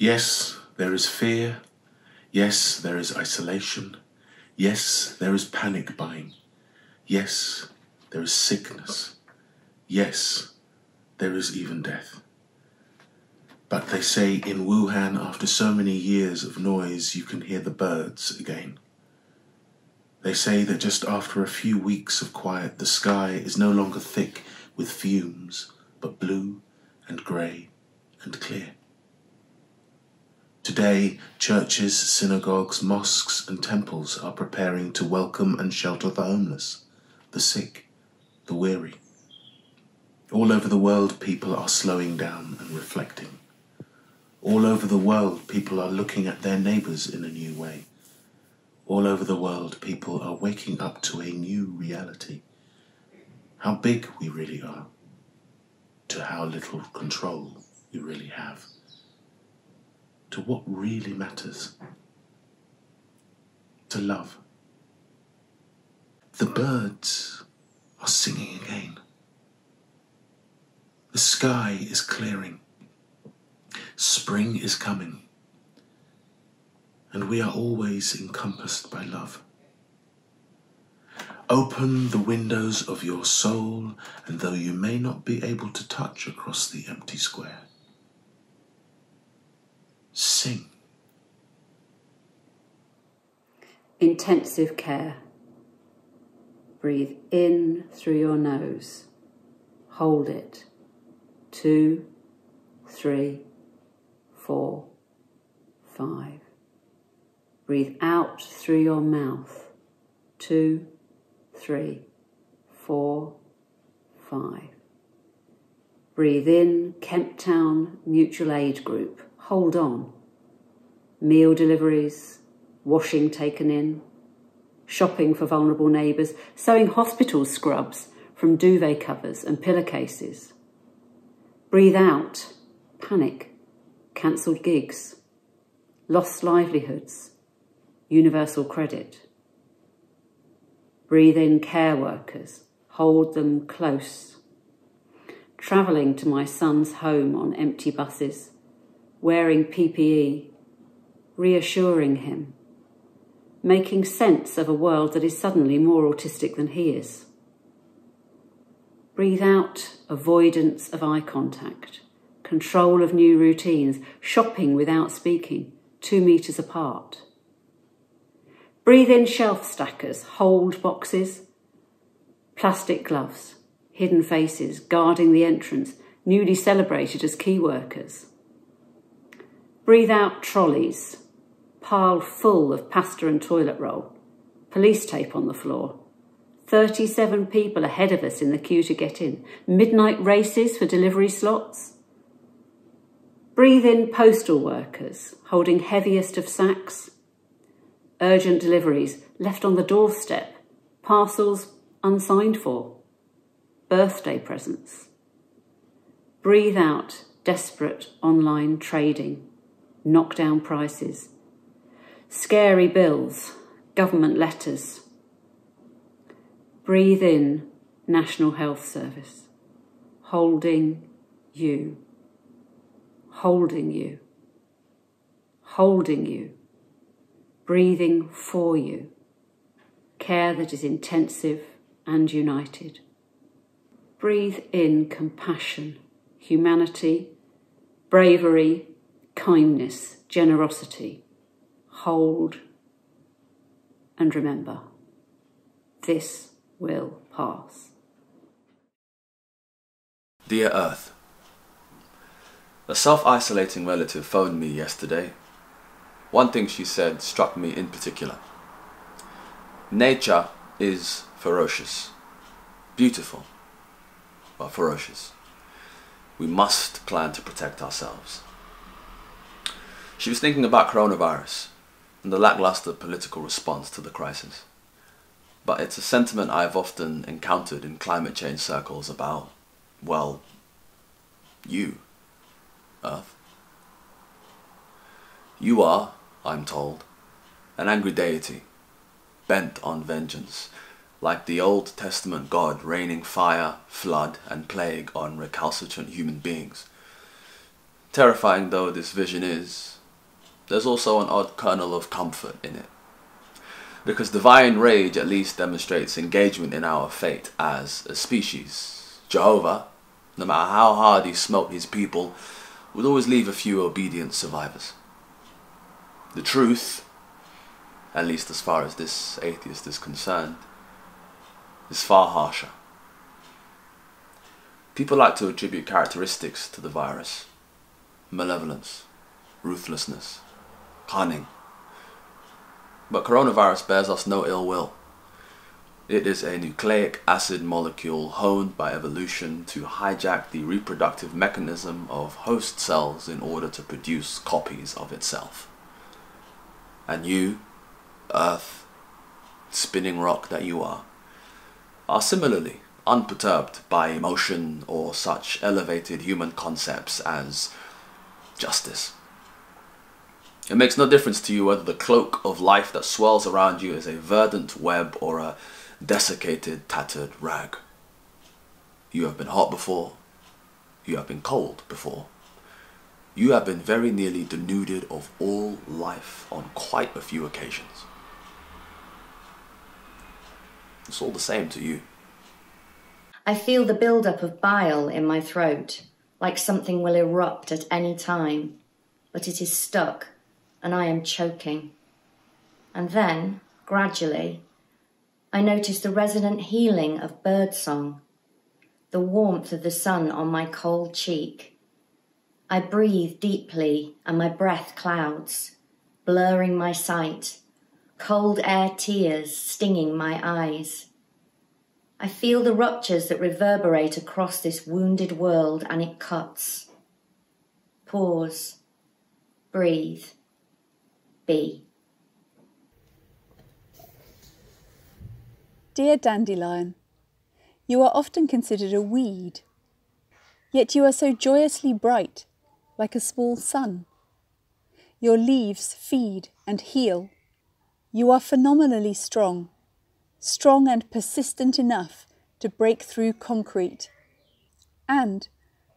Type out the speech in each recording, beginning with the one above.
Yes, there is fear. Yes, there is isolation. Yes, there is panic buying. Yes, there is sickness. Yes, there is even death. But they say in Wuhan, after so many years of noise, you can hear the birds again. They say that just after a few weeks of quiet, the sky is no longer thick with fumes, but blue and grey and clear. Today, churches, synagogues, mosques, and temples are preparing to welcome and shelter the homeless, the sick, the weary. All over the world, people are slowing down and reflecting. All over the world, people are looking at their neighbours in a new way. All over the world, people are waking up to a new reality. How big we really are, to how little control we really have, to what really matters, to love. The birds are singing again. The sky is clearing. Spring is coming and we are always encompassed by love. Open the windows of your soul, and though you may not be able to touch across the empty square, sing. Intensive care. Breathe in through your nose. Hold it. Two, three, four, five. Breathe out through your mouth. Two, three, four, five. Breathe in, Kemp Town Mutual Aid Group. Hold on. Meal deliveries, washing taken in, shopping for vulnerable neighbours, sewing hospital scrubs from duvet covers and pillowcases. Breathe out, panic, cancelled gigs, lost livelihoods, universal credit. Breathe in care workers, hold them close. Travelling to my son's home on empty buses, wearing PPE, reassuring him, making sense of a world that is suddenly more autistic than he is. Breathe out avoidance of eye contact, control of new routines, shopping without speaking, two metres apart. Breathe in shelf stackers, hold boxes, plastic gloves, hidden faces guarding the entrance, newly celebrated as key workers. Breathe out trolleys, piled full of pasta and toilet roll, police tape on the floor. 37 people ahead of us in the queue to get in, midnight races for delivery slots. Breathe in postal workers holding heaviest of sacks, urgent deliveries left on the doorstep, parcels unsigned for, birthday presents. Breathe out desperate online trading, knock down prices, scary bills, government letters. Breathe in National Health Service, holding you, holding you, holding you. Breathing for you, care that is intensive and united. Breathe in compassion, humanity, bravery, kindness, generosity. Hold and remember, this will pass. Dear Earth, a self isolating relative phoned me yesterday one thing she said struck me in particular. Nature is ferocious, beautiful, but ferocious. We must plan to protect ourselves. She was thinking about coronavirus and the lackluster political response to the crisis. But it's a sentiment I've often encountered in climate change circles about, well, you, Earth. You are I'm told, an angry deity, bent on vengeance, like the Old Testament God raining fire, flood, and plague on recalcitrant human beings. Terrifying though this vision is, there's also an odd kernel of comfort in it. Because divine rage at least demonstrates engagement in our fate as a species. Jehovah, no matter how hard he smote his people, would always leave a few obedient survivors. The truth, at least as far as this atheist is concerned, is far harsher. People like to attribute characteristics to the virus malevolence, ruthlessness, cunning. But coronavirus bears us no ill will. It is a nucleic acid molecule honed by evolution to hijack the reproductive mechanism of host cells in order to produce copies of itself. And you, Earth, spinning rock that you are, are similarly unperturbed by emotion or such elevated human concepts as justice. It makes no difference to you whether the cloak of life that swirls around you is a verdant web or a desiccated, tattered rag. You have been hot before. You have been cold before. You have been very nearly denuded of all life on quite a few occasions. It's all the same to you. I feel the build-up of bile in my throat, like something will erupt at any time, but it is stuck and I am choking. And then, gradually, I notice the resonant healing of birdsong, the warmth of the sun on my cold cheek. I breathe deeply and my breath clouds, blurring my sight, cold air tears stinging my eyes. I feel the ruptures that reverberate across this wounded world and it cuts. Pause. Breathe. Be. Dear Dandelion, you are often considered a weed, yet you are so joyously bright, like a small sun. Your leaves feed and heal. You are phenomenally strong strong and persistent enough to break through concrete. And,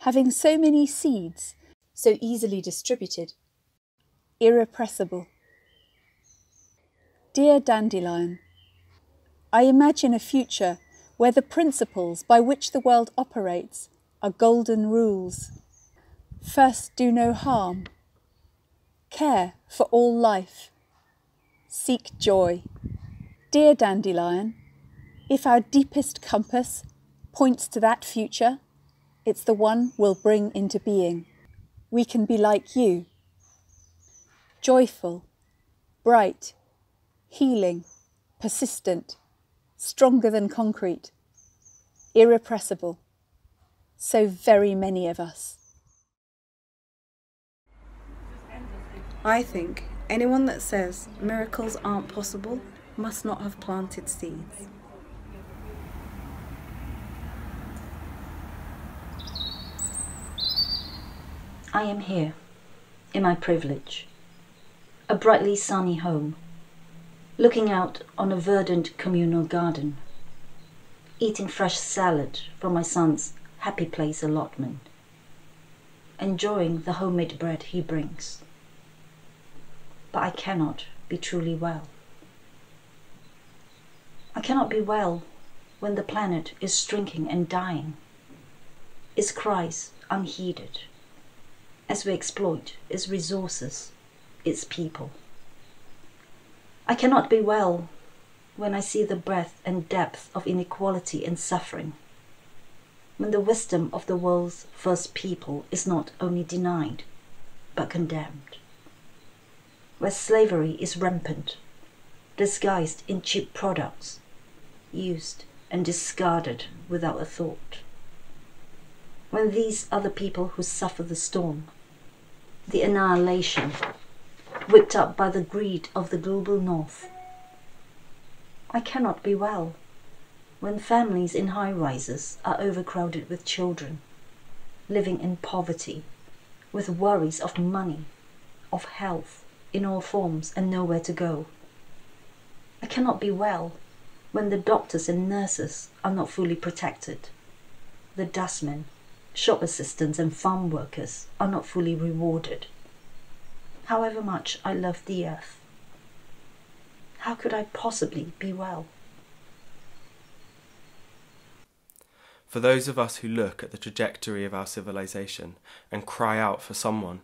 having so many seeds, so easily distributed, irrepressible. Dear Dandelion, I imagine a future where the principles by which the world operates are golden rules. First, do no harm. Care for all life. Seek joy. Dear Dandelion, if our deepest compass points to that future, it's the one we'll bring into being. We can be like you. Joyful, bright, healing, persistent, stronger than concrete, irrepressible. So very many of us. I think anyone that says miracles aren't possible must not have planted seeds. I am here, in my privilege, a brightly sunny home, looking out on a verdant communal garden, eating fresh salad from my son's happy place allotment, enjoying the homemade bread he brings. But I cannot be truly well. I cannot be well when the planet is shrinking and dying, its cries unheeded, as we exploit its resources, its people. I cannot be well when I see the breadth and depth of inequality and suffering, when the wisdom of the world's first people is not only denied, but condemned, where slavery is rampant, disguised in cheap products used and discarded without a thought. When these are the people who suffer the storm, the annihilation whipped up by the greed of the global north, I cannot be well when families in high rises are overcrowded with children, living in poverty, with worries of money, of health in all forms and nowhere to go. I cannot be well when the doctors and nurses are not fully protected, the dustmen shop assistants and farm workers are not fully rewarded. However much I love the earth, how could I possibly be well? For those of us who look at the trajectory of our civilization and cry out for someone,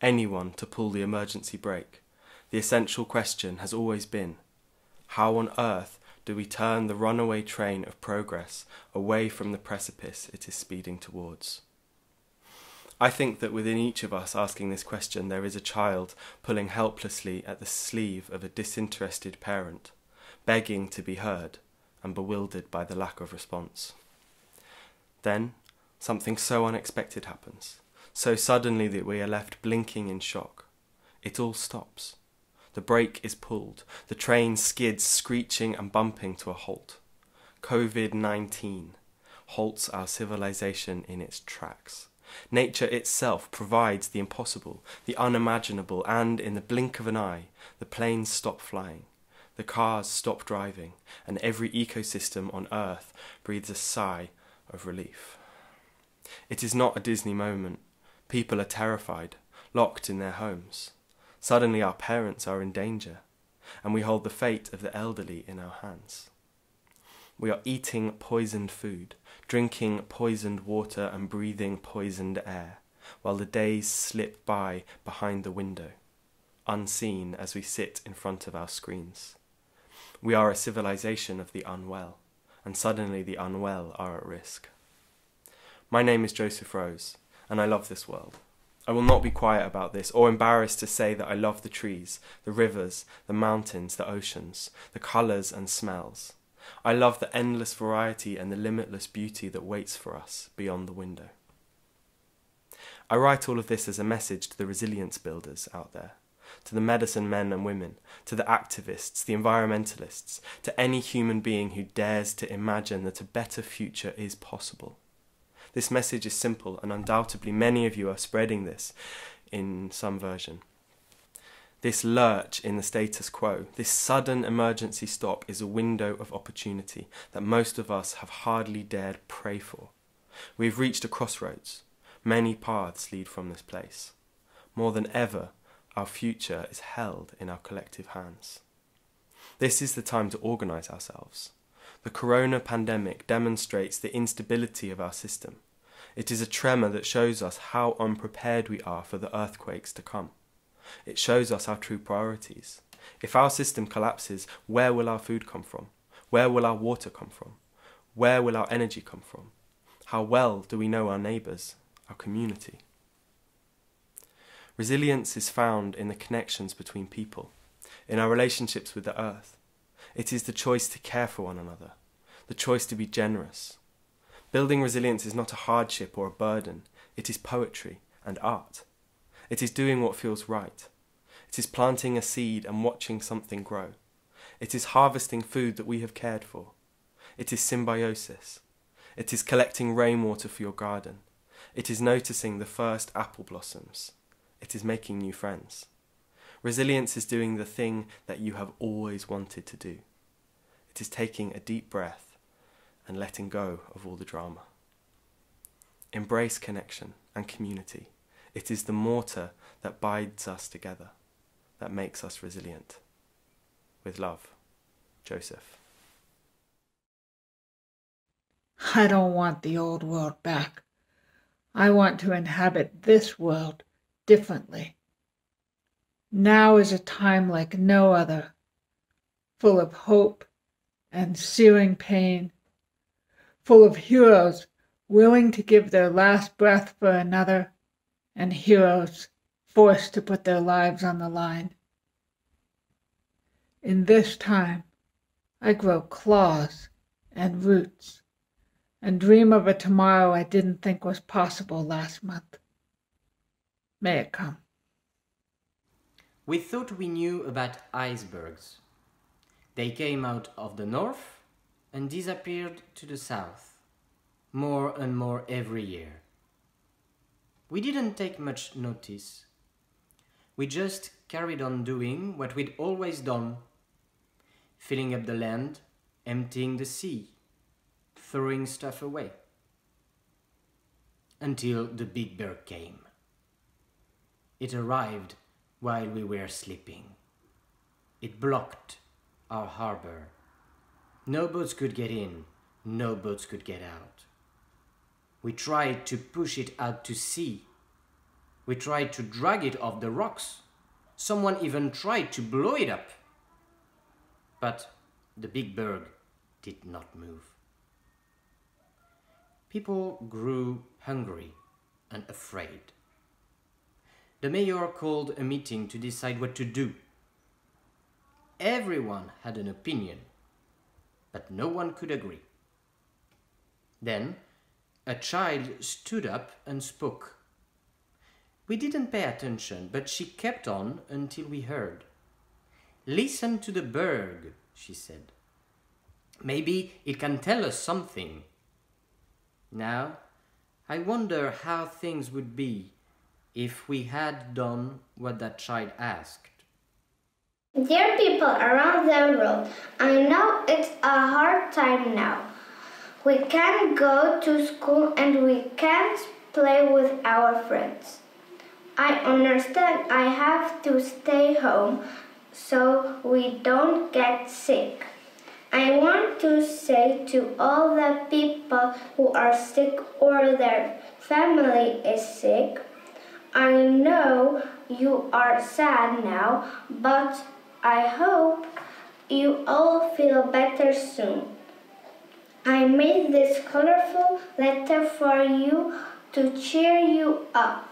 anyone, to pull the emergency brake, the essential question has always been how on earth do we turn the runaway train of progress away from the precipice it is speeding towards? I think that within each of us asking this question, there is a child pulling helplessly at the sleeve of a disinterested parent, begging to be heard and bewildered by the lack of response. Then, something so unexpected happens, so suddenly that we are left blinking in shock. It all stops. The brake is pulled. The train skids, screeching and bumping to a halt. COVID 19 halts our civilization in its tracks. Nature itself provides the impossible, the unimaginable, and in the blink of an eye, the planes stop flying, the cars stop driving, and every ecosystem on Earth breathes a sigh of relief. It is not a Disney moment. People are terrified, locked in their homes. Suddenly our parents are in danger, and we hold the fate of the elderly in our hands. We are eating poisoned food, drinking poisoned water, and breathing poisoned air, while the days slip by behind the window, unseen as we sit in front of our screens. We are a civilization of the unwell and suddenly the unwell are at risk. My name is Joseph Rose, and I love this world. I will not be quiet about this or embarrassed to say that I love the trees, the rivers, the mountains, the oceans, the colours and smells. I love the endless variety and the limitless beauty that waits for us beyond the window. I write all of this as a message to the resilience builders out there to the medicine men and women, to the activists, the environmentalists, to any human being who dares to imagine that a better future is possible. This message is simple, and undoubtedly many of you are spreading this in some version. This lurch in the status quo, this sudden emergency stop, is a window of opportunity that most of us have hardly dared pray for. We've reached a crossroads. Many paths lead from this place. More than ever, our future is held in our collective hands. This is the time to organise ourselves. The corona pandemic demonstrates the instability of our system. It is a tremor that shows us how unprepared we are for the earthquakes to come. It shows us our true priorities. If our system collapses, where will our food come from? Where will our water come from? Where will our energy come from? How well do we know our neighbours, our community? Resilience is found in the connections between people, in our relationships with the earth. It is the choice to care for one another, the choice to be generous. Building resilience is not a hardship or a burden, it is poetry and art. It is doing what feels right. It is planting a seed and watching something grow. It is harvesting food that we have cared for. It is symbiosis. It is collecting rainwater for your garden. It is noticing the first apple blossoms it is making new friends. Resilience is doing the thing that you have always wanted to do. It is taking a deep breath and letting go of all the drama. Embrace connection and community. It is the mortar that binds us together, that makes us resilient. With love, Joseph. I don't want the old world back. I want to inhabit this world differently. Now is a time like no other, full of hope and searing pain, full of heroes willing to give their last breath for another, and heroes forced to put their lives on the line. In this time, I grow claws and roots and dream of a tomorrow I didn't think was possible last month. May it come. We thought we knew about icebergs. They came out of the north and disappeared to the south, more and more every year. We didn't take much notice. We just carried on doing what we'd always done filling up the land, emptying the sea, throwing stuff away. until the big berg came. It arrived while we were sleeping. It blocked our harbor. No boats could get in, no boats could get out. We tried to push it out to sea. We tried to drag it off the rocks. Someone even tried to blow it up. But the big berg did not move. People grew hungry and afraid. The mayor called a meeting to decide what to do. Everyone had an opinion, but no one could agree. Then a child stood up and spoke. We didn't pay attention, but she kept on until we heard. Listen to the bird, she said. Maybe it can tell us something. Now, I wonder how things would be if we had done what that child asked. Dear people around the world, I know it's a hard time now. We can't go to school and we can't play with our friends. I understand I have to stay home so we don't get sick. I want to say to all the people who are sick or their family is sick, I know you are sad now, but I hope you all feel better soon. I made this colorful letter for you to cheer you up.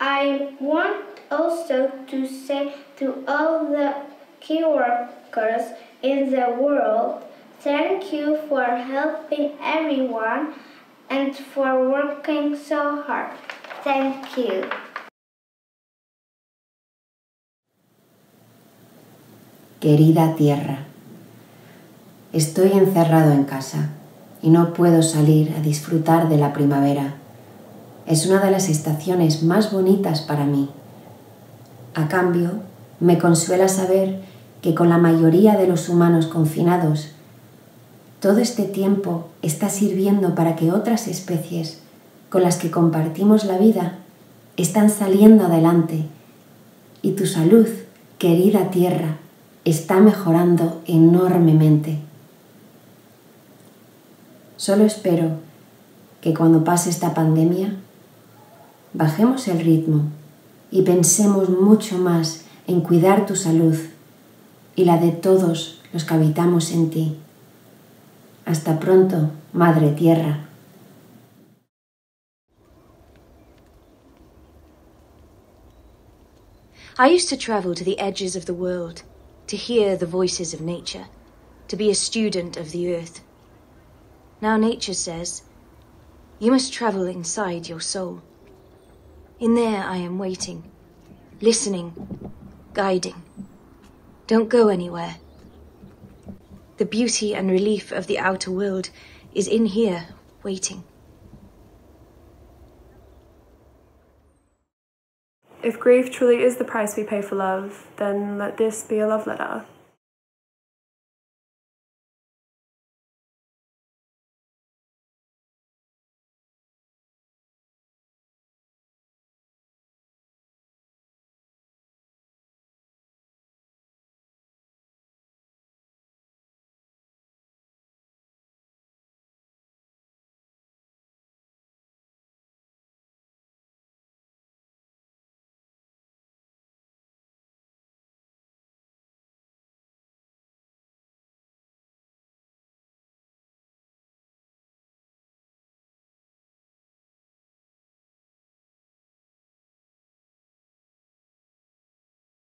I want also to say to all the key workers in the world, thank you for helping everyone and for working so hard. Thank you. Querida tierra, estoy encerrado en casa y no puedo salir a disfrutar de la primavera es una de las estaciones más bonitas para mí. A cambio, me consuela saber que con la mayoría de los humanos confinados, todo este tiempo está sirviendo para que otras especies con las que compartimos la vida están saliendo adelante y tu salud, querida tierra, está mejorando enormemente. Solo espero que cuando pase esta pandemia bajemos el ritmo y pensemos mucho más en cuidar tu salud y la de todos los que habitamos en ti. Hasta pronto, Madre Tierra. I used to travel to the edges of the world, to hear the voices of nature, to be a student of the earth. Now nature says, you must travel inside your soul. In there I am waiting, listening, guiding. Don't go anywhere. The beauty and relief of the outer world is in here, waiting. If grief truly is the price we pay for love, then let this be a love letter.